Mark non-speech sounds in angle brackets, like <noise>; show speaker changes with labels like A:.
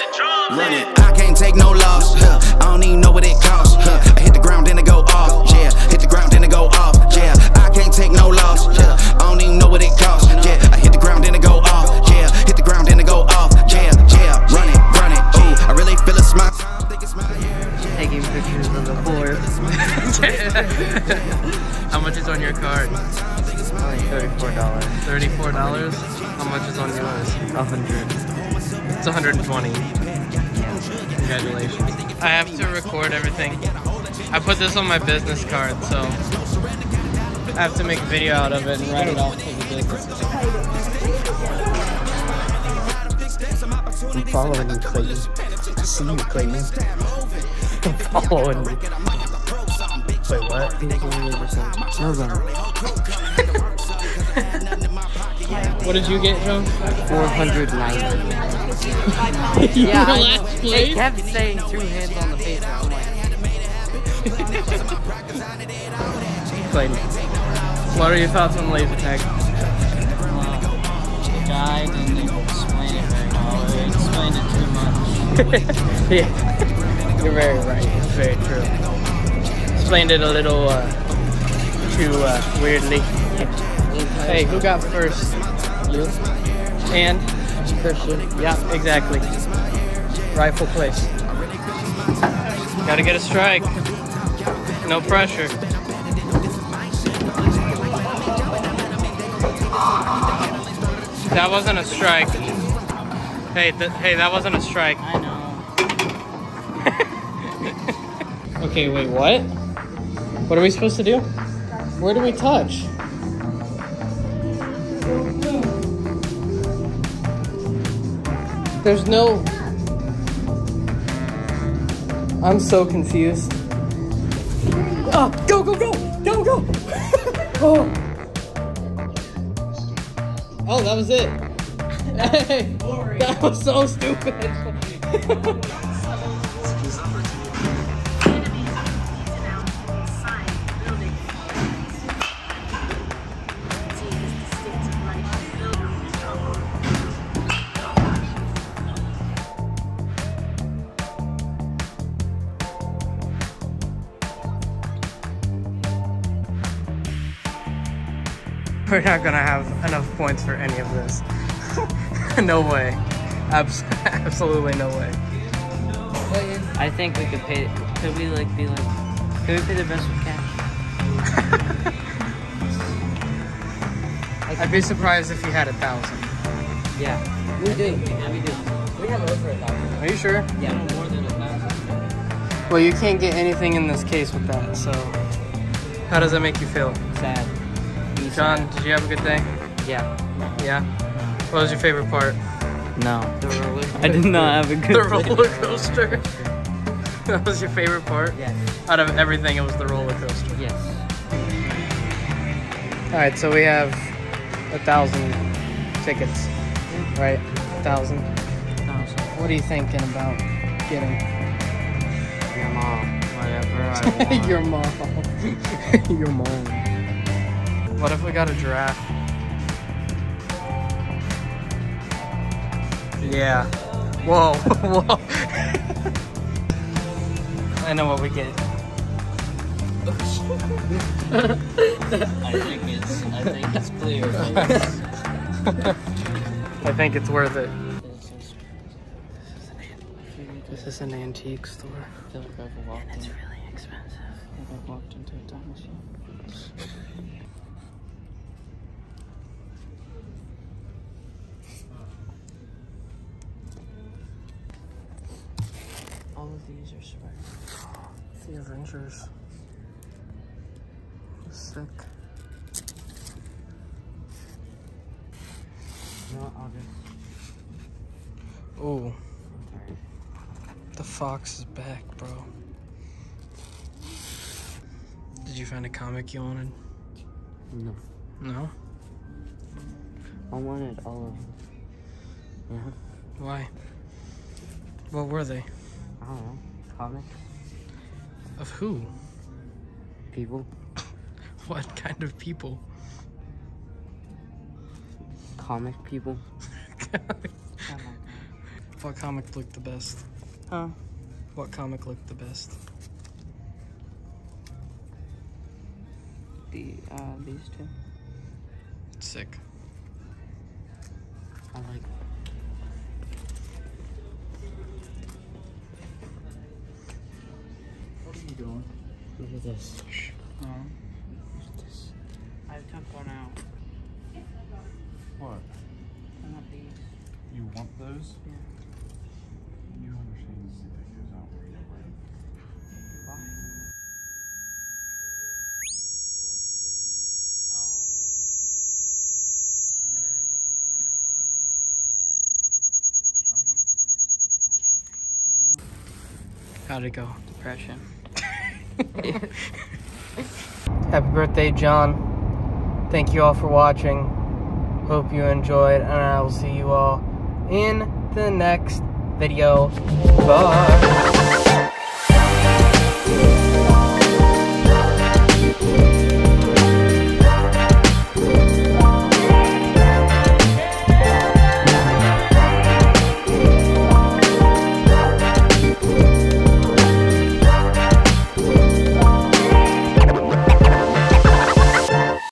A: Run it, I can't take no loss. Huh. I don't even know what it costs. Huh. I hit the ground, then it go off. Yeah, hit the ground, then it go off. Yeah, I can't take no loss. Yeah, I don't even know what it costs. Yeah, I hit the ground, then it go off. Yeah, hit the ground, then it go off. Yeah, yeah, run it, run it. Ooh, I really feel it's my time. Think it's my year.
B: Taking pictures of the floor. <laughs>
C: How much is on your card?
B: Only thirty-four dollars.
C: Thirty-four dollars. How much is on yours?
B: A hundred.
C: It's 120. Congratulations. I have to record everything. I put this on my business card, so I have to make a video out of it and write it off to the business.
B: I'm following you, Clayton. I see you, Clayton. <laughs> I'm following you.
C: Wait, what? What did you get, Joe?
B: 490.
C: You <laughs>
B: Yeah,
C: were
B: I,
C: last
B: it
C: place?
B: kept saying two hands on the face. I'm like,
C: Clayton. What are your thoughts on laser tag?
D: The guy didn't explain it very well. He explained it too much. <laughs>
C: yeah, you're very right. It's very true. Explained it a little uh, too uh, weirdly. Hey, who got first? You. And Christian. Yeah, exactly. Rifle place. Gotta get a strike. No pressure. That wasn't a strike. Hey, th- hey, that wasn't a strike.
D: I know. <laughs>
C: Okay, wait, what? What are we supposed to do? Where do we touch? There's no. I'm so confused. Oh, go, go, go! Go, go! <laughs> oh. Oh, that was it. <laughs> Hey, that was so stupid. <laughs> We're not gonna have enough points for any of this. <laughs> no way. Abs- <laughs> absolutely no way.
B: I think we could pay. Could we like be like? Could we pay the best with cash?
C: I'd be surprised if you had a thousand.
B: Yeah. We do. Yeah, we do. We have over a thousand.
C: Are you sure?
B: Yeah.
D: More than a thousand.
C: Well, you can't get anything in this case with that, so. How does that make you feel?
B: Sad.
C: John, did you have a good day?
B: Yeah.
C: Yeah? What was your favorite part?
B: No. The roller coaster. I did not have a good
C: The roller coaster. <laughs> that was your favorite part?
B: Yes.
C: Out of everything, it was the roller coaster.
B: Yes.
C: Alright, so we have a thousand tickets. Right? A thousand.
B: Thousand.
C: What are you thinking about getting?
B: Your mom. Whatever I <laughs> want. <laughs>
C: Your mom. Your mom. What if we got a giraffe? Yeah. Whoa. <laughs> Whoa. I know what we get.
D: I think it's. I think it's clear. <laughs>
C: I think it's worth it. This is an antique store.
D: I feel like I've walked in.
C: really expensive.
D: I think I've walked into a time machine. These are sweater.
C: The Avengers. Sick.
B: No, I'll just.
C: Ooh. The fox is back, bro. Did you find a comic you wanted?
B: No.
C: No?
B: I wanted all of them. Yeah.
C: Why? What were they?
B: I don't know. Comics.
C: Of who?
B: People. <laughs>
C: What kind of people?
B: Comic people. <laughs>
C: What comic looked the best?
B: Huh?
C: What comic looked the best?
B: The uh, these two.
C: Sick.
B: I like. At this.
D: Oh.
B: this. I took one out.
D: What?
B: I want these.
D: You want those?
B: Yeah.
D: You understand that goes out where you right?
B: Why? Oh. Nerd.
C: How'd it go?
B: Depression. <laughs>
C: Happy birthday, John. Thank you all for watching. Hope you enjoyed, and I will see you all in the next video. Bye.